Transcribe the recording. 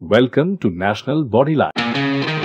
Welcome to National Bodyline.